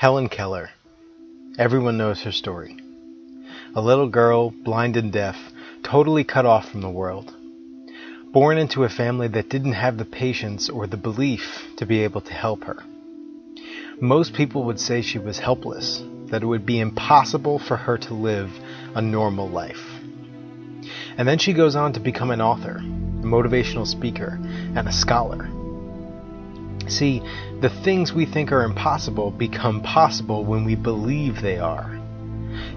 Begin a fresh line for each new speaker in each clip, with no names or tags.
Helen Keller. Everyone knows her story. A little girl, blind and deaf, totally cut off from the world. Born into a family that didn't have the patience or the belief to be able to help her. Most people would say she was helpless, that it would be impossible for her to live a normal life. And then she goes on to become an author, a motivational speaker, and a scholar. See, the things we think are impossible become possible when we believe they are.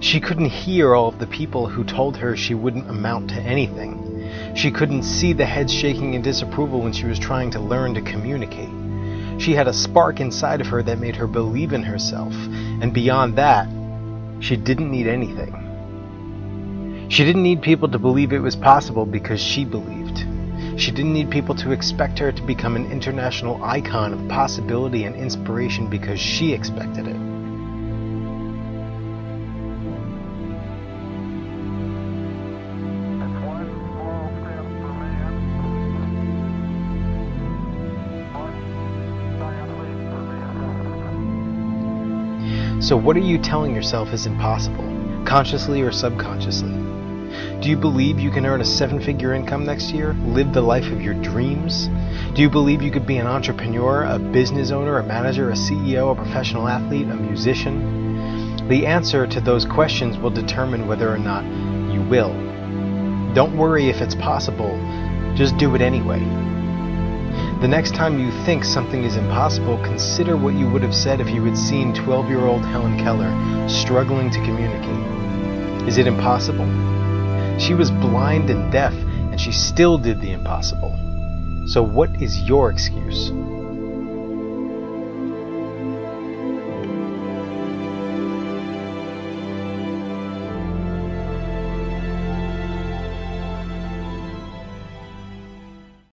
She couldn't hear all of the people who told her she wouldn't amount to anything. She couldn't see the heads shaking in disapproval when she was trying to learn to communicate. She had a spark inside of her that made her believe in herself, and beyond that, she didn't need anything. She didn't need people to believe it was possible because she believed. She didn't need people to expect her to become an international icon of possibility and inspiration because she expected it.
That's one small step for man, one giant leap for mankind.
So, what are you telling yourself is impossible, consciously or subconsciously? Do you believe you can earn a seven figure income next year? Live the life of your dreams? Do you believe you could be an entrepreneur, a business owner, a manager, a CEO, a professional athlete, a musician? The answer to those questions will determine whether or not you will. Don't worry if it's possible, just do it anyway. The next time you think something is impossible, consider what you would have said if you had seen 12 year old Helen Keller struggling to communicate. Is it impossible? She was blind and deaf, and she still did the impossible. So, what is your excuse?